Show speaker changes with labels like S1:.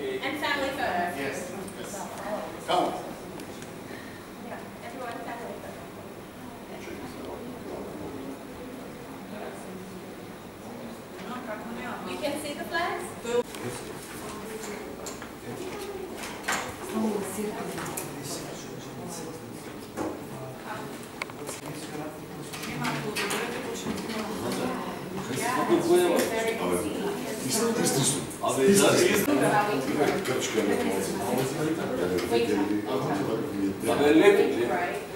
S1: Okay.
S2: And family photos.
S3: Yes. yes. Come on.
S2: Yeah, everyone family photos. You can see the flags?
S1: Abi zaten
S3: Grčka na koncu.
S1: haberli ettik.
S2: Right, we just, you know,